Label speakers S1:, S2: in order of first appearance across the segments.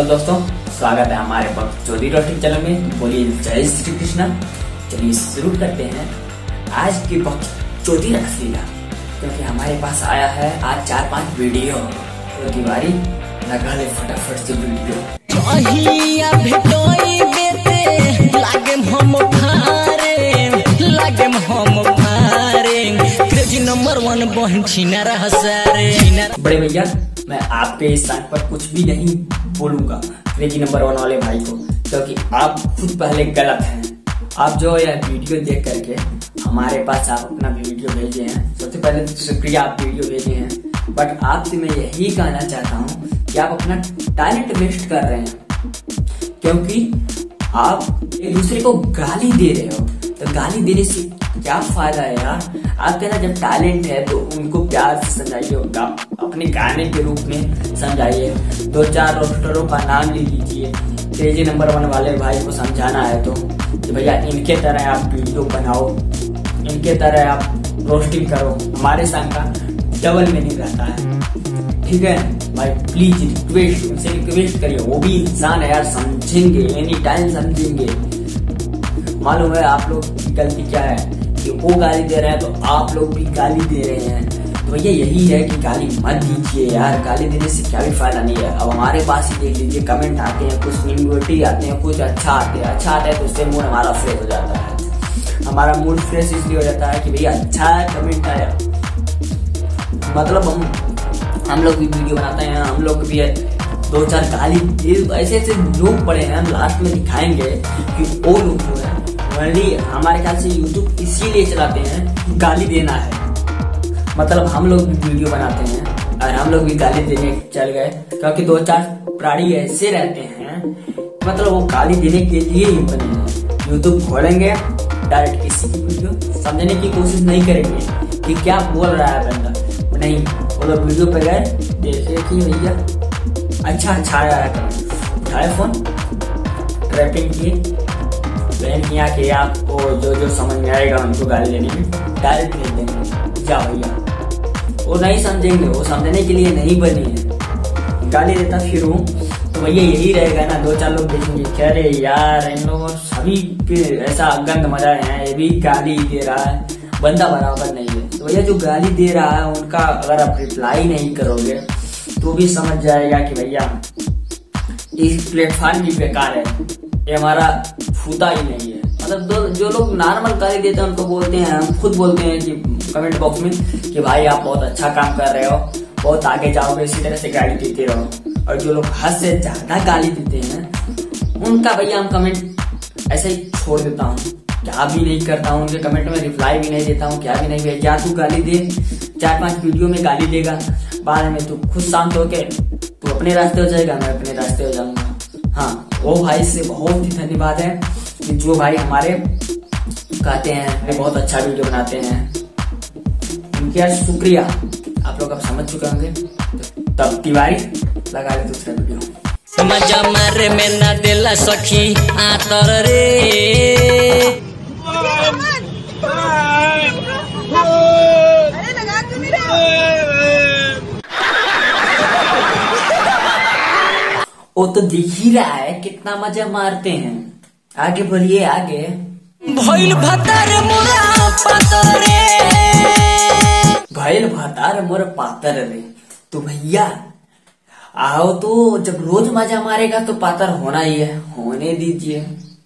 S1: Hello दोस्तों स्वागत है हमारे चौधरी रोटी चैनल में। बोलिए जय श्री कृष्णा। चलिए शुरू करते हैं आज की वक्त चौधरी रसलीला क्योंकि हमारे पास आया है आज चार पाँच वीडियो। तो तिवारी लगा ले फटाफट से वीडियो।
S2: लागेम हम नंबर वन बहन छीना रह सारे
S1: बड़े भैया मैं आपके इस पर कुछ भी नहीं बोलूँगा। क्रेजी नंबर वन वाले भाई को, क्योंकि आप खुद पहले गलत हैं। आप जो यह वीडियो देख करके हमारे पास आप अपना वीडियो भेजे हैं। सबसे पहले तो शुक्रिया, आप वीडियो भेजे हैं। बट आपसे मैं यही कहना चाहता हूँ कि आप अपना टैलेंट वेस्ट कर रहे हैं। क्योंकि आप एक दूसरे को गाली दे रहे हो। तो गाली देने से क्या फ़ायदा है यार? आपके ना जब टैलेंट है तो उनको प्यार से समझाइए अपने गाने के रूप में समझाइए। दो चार रोस्टरों का नाम ले लीजिए। क्रेजी नंबर वन वाले भाई को समझाना है तो। भैया, इनके तरह आप वीडियो बनाओ। इनके तरह आप रोस्टिंग करो। हमारे संग का डबल मीनिंग रहता है। ठीक है? भाई प्लीज़ रिक्वेस्ट उनसे रिक्वेस्ट करिए। वो भी इंसान है यार, समझेंगे एनी टाइम समझेंगे। मालूम है आप लोग की गलती क्या है? वो गाली दे रहे हैं तो आप लोग भी गाली दे रहे हैं। तो भैया यही है कि गाली मत दीजिए यार, गाली देने से क्या भी फ़ायदा नहीं है। अब हमारे पास ही देख लीजिए कमेंट आते हैं, कुछ निगेटिव आते हैं, कुछ अच्छा आते हैं। अच्छा आता है तो उससे मूड हमारा फ्रेश हो जाता है। हमारा मूड फ्रेश इसलिए हो जाता है कि भैया अच्छा कमेंट आया। मतलब हम हम लोग भी वीडियो बनाते हैं, हम लोग भी दो चार गाली, ऐसे ऐसे लोग पड़े हैं, हम लास्ट में दिखाएँगे कि वो लोग जो है ओनली हमारे ख्याल से यूट्यूब इसीलिए चलाते हैं, गाली देना है। मतलब हम लोग भी वीडियो बनाते हैं और हम लोग भी गाली देने चल गए, क्योंकि दो चार प्राणी ऐसे रहते हैं मतलब वो गाली देने के लिए ही बने हैं। यूट्यूब खोलेंगे डायरेक्ट किसी की वीडियो समझने की कोशिश नहीं करेंगे कि क्या बोल रहा है बंदा। नहीं, वो लोग वीडियो पे गए देखे कि भैया अच्छा अच्छा आया है। उठाए फ़ोन ट्रैपिंग किए। प्लान किया कि आपको जो जो समझ में आएगा उनको गाली देने में डायरेक्ट भेज देंगे जा भैया। वो नहीं समझेंगे, वो समझने के लिए नहीं बनी है। गाली देता फिर हूँ। तो भैया यही रहेगा ना, दो चार लोग देखेंगे। कह रहे यार, इन लोगों सभी पे ऐसा गंद मज़ा है, ये भी गाली दे रहा है। बंदा बराबर नहीं है। तो भैया जो गाली दे रहा है, उनका अगर आप रिप्लाई नहीं करोगे तो भी समझ जाएगा कि भैया, इस प्लेटफॉर्म भी बेकार है। ये हमारा फूता ही नहीं है। मतलब जो लोग नॉर्मल गाली देते हैं, उनको बोलते हैं, हम खुद बोलते हैं कि कमेंट बॉक्स में कि भाई आप बहुत अच्छा काम कर रहे हो, बहुत आगे जाओगे, इसी तरह से गाली देते रहो। और जो लोग हद से ज़्यादा गाली देते हैं, उनका भैया हम कमेंट ऐसे ही छोड़ देता हूँ। क्या भी नहीं करता हूँ, उनके कमेंट में रिप्लाई भी नहीं देता हूँ, क्या भी नहीं भैया तू गाली दे, चार पाँच वीडियो में गाली देगा। बाद में तू खुद शांत होके तू अपने रास्ते हो जाएगा, मैं अपने रास्ते हो जाऊँगा। हाँ। वो भाई से बहुत ही धन्यवाद है कि जो भाई हमारे कहते हैं वे बहुत अच्छा वीडियो बनाते हैं। उनके यार शुक्रिया। आप लोग अब समझ चुके होंगे। तब तिवारी लगा ले दूसरा वीडियो।
S2: मज़ा मारे में ना दिला सखी, आतर रे
S3: अरे लगा क्यों नहीं रहे
S1: वो तो दिख ही रहा है कितना मज़ा मारते हैं। आगे बोलिए आगे।
S2: भइल भतर मोरा पातर। रे
S1: भैल भातार मोर पातर। रे तो भैया आओ तो जब रोज मज़ा मारेगा तो पातर होना ही है होने दीजिए।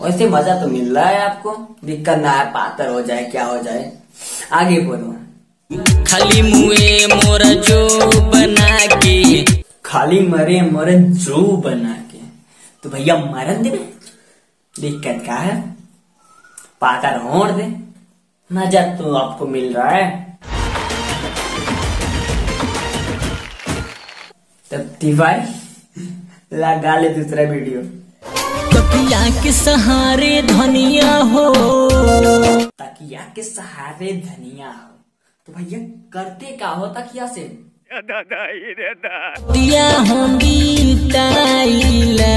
S1: वैसे मज़ा तो मिल रहा है आपको दिक्कत ना है पातर हो जाए क्या हो जाए। आगे बोलो।
S2: खाली मुए मोरा जो बना के
S1: खाली मरे मरन जो बना के। तो भैया मरन दे दिक्कत क्या है? पातर होड़ दे। मज़ा तो आपको मिल रहा है। तब तिवारी लगा ले दूसरा वीडियो।
S2: तकिया के सहारे धनिया हो।
S1: तकिया के सहारे धनिया हो। तो भैया करते क्या हो? तकिया से
S2: दिया हम बीताइला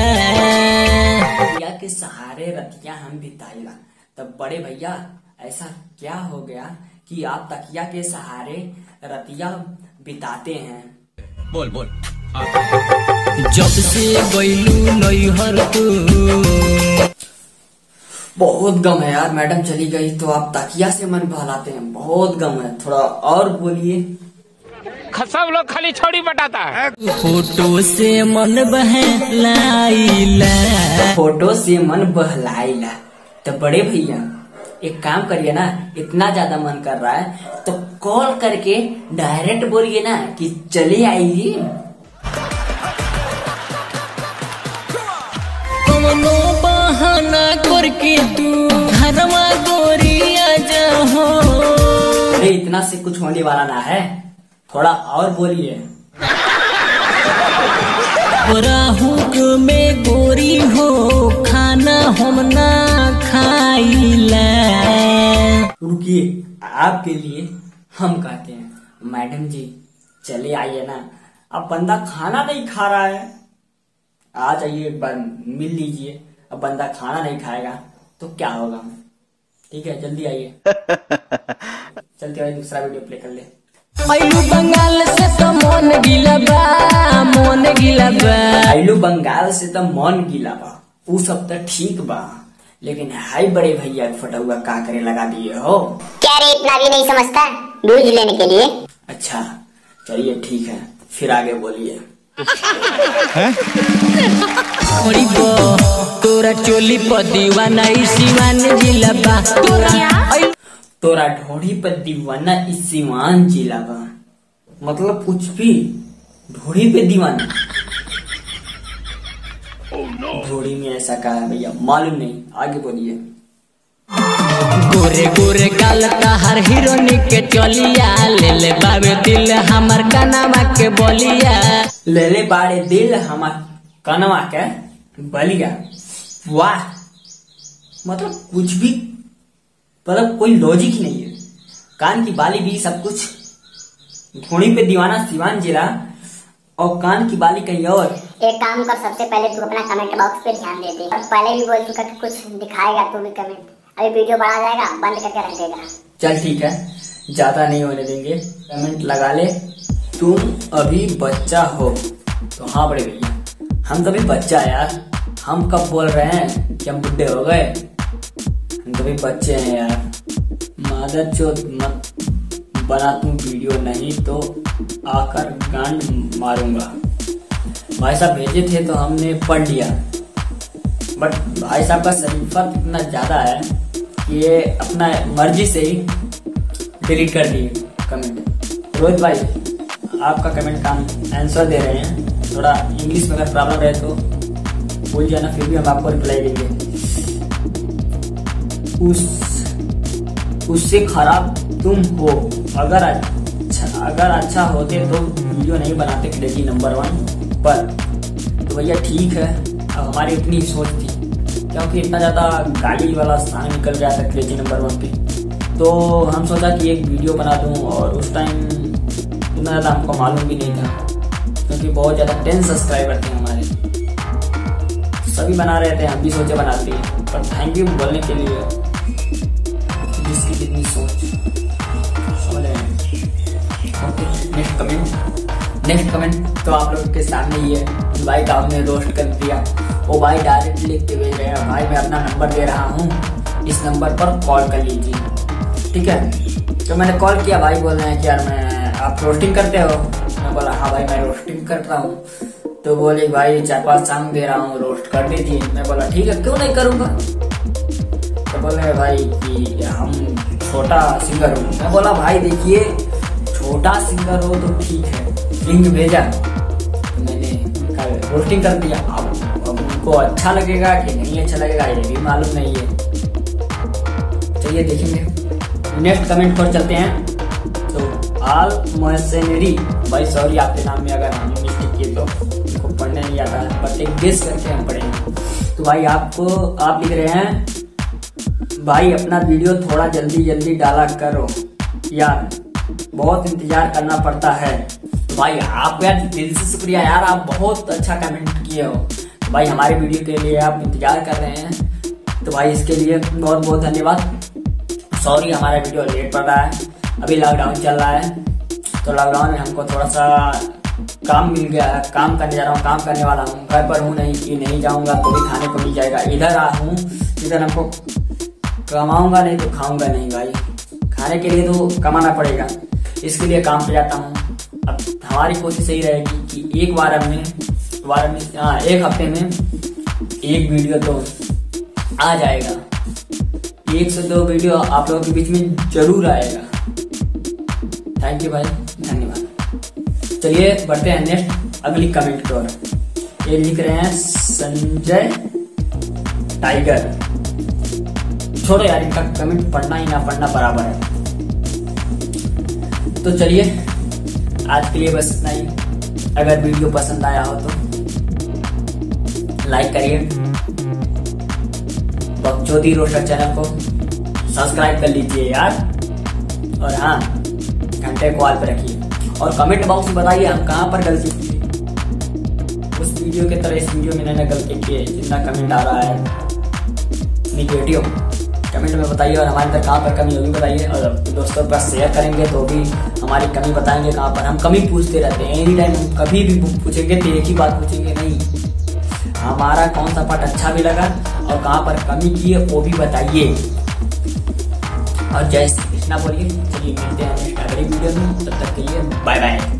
S1: के सहारे रतिया हम बिताएगा तब बड़े भैया ऐसा क्या हो गया कि आप तकिया के सहारे रतिया बिताते हैं?
S4: बोल बोल।
S2: जब से गईलू नैहर
S1: बहुत गम है यार मैडम चली गई तो आप तकिया से मन बहलाते हैं। बहुत गम है थोड़ा और बोलिए।
S4: सब लोग खाली छोड़ी बटाता है।
S2: फ़ोटो से मन बहलाइला
S1: फ़ोटो से मन बहलाइला तो बड़े भैया एक काम करिए ना इतना ज़्यादा मन कर रहा है तो कॉल करके डायरेक्ट बोलिए ना कि चले आइए।
S2: कोनो बहाना करके तू घरवा गोरिया जाहो
S1: अरे इतना से कुछ होने वाला ना है। थोड़ा और बोलिए।
S2: में गोरी हो खाना हम ना खाई
S1: रुकिए आपके लिए हम कहते हैं मैडम जी चले आइए ना। अब बंदा खाना नहीं खा रहा है। आ जाइए एक बार मिल लीजिए। अब बंदा खाना नहीं खाएगा तो क्या होगा? ठीक है जल्दी आइए। चलते आइए दूसरा वीडियो प्ले कर ले।
S2: आइलू बंगाल से तो मन गिला बा मन गिला बा।
S1: आइलू बंगाल से तो मन गीला बा। उ सब तो ठीक बा। लेकिन हाय बड़े भैया के फटुआ का करे लगा दिए हो?
S5: क्या रे इतना भी नहीं समझता? दूध लेने के लिए।
S1: अच्छा चलिए ठीक है फिर आगे बोलिए।
S2: तोरा चोली पर दीवाना सिवान जिला बा। तोरा
S1: तोरा ढोड़ी पर दीवाना इस सिवान जिला बा मतलब कुछ भी ढोड़ी पे दीवाना। ढोड़ी में ऐसा कहा है भैया मालूम नहीं आगे बोलिए।
S2: गोरे गोरे गाल हर हीरोनी के चलिया ले ले बाबे दिल हमर कनामा के बोलिया।
S1: ले ले बाड़े दिल हमार कनवा के बलिया। वाह मतलब कुछ भी मतलब कोई लॉजिक ही नहीं है। कान की बाली भी सब कुछ। ढोड़ी पे दीवाना सिवान जिला और कान की बाली कहीं और।
S5: एक काम कर सबसे पहले तू अपना कमेंट बॉक्स पे ध्यान दे दे। और पहले भी बोल चुका कि कुछ दिखाएगा तू भी कमेंट अभी वीडियो बढ़ा जाएगा बंद करके रख देगा।
S1: चल ठीक है ज़्यादा नहीं होने देंगे। कमेंट लगा ले। तुम अभी बच्चा हो तो हाँ बड़े भैया। हम तो अभी बच्चा यार। हम कब बोल रहे हैं कि हम बुढ़े हो गए। तो बच्चे हैं यार। मादर चोत मत बना तुम वीडियो नहीं तो आकर गांड मारूँगा। भाई साहब भेजे थे तो हमने पढ़ लिया। बट भाई साहब का शरीफत इतना ज़्यादा है कि ये अपना मर्ज़ी से ही डिलीट कर दिए कमेंट। रोहित भाई, आपका कमेंट का हम आंसर दे रहे हैं। थोड़ा इंग्लिश में अगर प्रॉब्लम रहे तो बोल जाना, फिर भी हम आपको रिप्लाई देंगे। उस, उससे खराब तुम हो। अगर अच्छा अगर अच्छा होते तो वीडियो नहीं बनाते क्रेजी नंबर वन पर तो भैया ठीक है, अब हमारी इतनी सोच थी, क्योंकि इतना ज़्यादा गाड़ी वाला स्थान निकल गया था क्रेजी नंबर वन पे। तो हम सोचा कि एक वीडियो बना दूँ, और उस टाइम इतना ज़्यादा हमको मालूम भी नहीं था, क्योंकि बहुत ज़्यादा टेन सब्सक्राइबर थे हमारे। सभी बना रहे थे, हम भी सोचे बनाते हैं। पर थैंक यू बोलने के लिए जिसकी जितनी सोच नेक्स्ट कमेंट नेक्स्ट कमेंट तो आप लोग के सामने ही है भाई का आपने रोस्ट कर दिया। वो भाई डायरेक्ट लिख के भेज रहे हैं। भाई, मैं अपना नंबर दे रहा हूँ। इस नंबर पर कॉल कर लीजिए। ठीक है? तो मैंने कॉल किया। भाई बोल रहे हैं कि यार मैं आप रोस्टिंग करते हो? मैं बोला हाँ भाई, मैं रोस्टिंग कर रहा हूँ। तो बोले, भाई चार पाँच सॉन्ग दे रहा हूँ रोस्ट कर दीजिए। मैं बोला, ठीक है, क्यों नहीं करूँगा? तो बोले भाई कि हम छोटा सिंगर हूँ। मैं बोला, भाई देखिए, छोटा सिंगर हो तो ठीक है। लिंक भेजा। तो मैंने रोस्टिंग कर दिया। अब उनको अच्छा लगेगा कि नहीं अच्छा लगेगा, ये भी मालूम नहीं है। चलिए देखेंगे नेक्स्ट कमेंट पर चलते हैं। तो आल मशीनरी भाई सॉरी आपके नाम में अगर हमने मिस्टेक किए तो उनको पढ़ने नहीं आता। बट एक गेस करके हम पढ़ेंगे। तो भाई आपको, आप लिख रहे हैं भाई, अपना वीडियो थोड़ा जल्दी जल्दी डाला करो। यार, बहुत इंतज़ार करना पड़ता है। भाई, आप यार दिल से शुक्रिया यार, आप बहुत अच्छा कमेंट किए हो। तो भाई, हमारे वीडियो के लिए आप इंतज़ार कर रहे हैं। तो भाई, इसके लिए बहुत बहुत धन्यवाद। सॉरी हमारा वीडियो लेट पड़ रहा है। अभी लॉकडाउन चल रहा है। तो लॉकडाउन में हमको थोड़ा सा काम मिल गया है। काम करने जा रहा हूँ, काम करने वाला हूँ। घर पर हूँ नहीं, कि नहीं जाऊँगा तो भी खाने को मिल जाएगा। इधर आ हूँ, इधर हमको कमाऊँगा नहीं तो खाऊँगा नहीं भाई। खाने के लिए तो कमाना पड़ेगा। इसके लिए काम पे जाता हूँ। अब हमारी कोशिश यही रहेगी कि एक बार में बार में हाँ एक हफ़्ते में एक वीडियो तो आ जाएगा। एक से दो वीडियो आप लोगों के बीच में ज़रूर आएगा। थैंक यू भाई, धन्यवाद। चलिए, बढ़ते हैं नेक्स्ट अगली कमेंट की ये लिख रहे हैं संजय टाइगर छोड़ो यार, इनका कमेंट पढ़ना ही ना, पढ़ना बराबर है। तो चलिए, आज के लिए बस इतना ही। अगर वीडियो पसंद आया हो तो लाइक करिए। बकचोदी रोस्टर चैनल को सब्सक्राइब कर लीजिए यार। और हाँ घंटे को ऑल पे रखिए। और कमेंट बॉक्स में बताइए हम कहाँ पर गलती की उस वीडियो की तरह, इस वीडियो में मैंने गलती की है, जितना कमेंट आ रहा है। निगेटिव। कमेंट में बताइए और हमारे अंदर कहाँ पर कमी होगी बताइए। और दोस्तों के पास शेयर करेंगे तो भी हमारी कमी बताएँगे कहाँ पर। हम कमी पूछते रहते हैं एनी टाइम कभी भी पूछेंगे तो एक ही बात पूछेंगे, नहीं। हमारा कौन सा पार्ट अच्छा भी लगा और कहाँ पर कमी की है, वो भी बताइए। और जय श्री कृष्णा बोलिए। चलिए मिलते हैं अगली वीडियो में। तब तक के लिए बाय बाय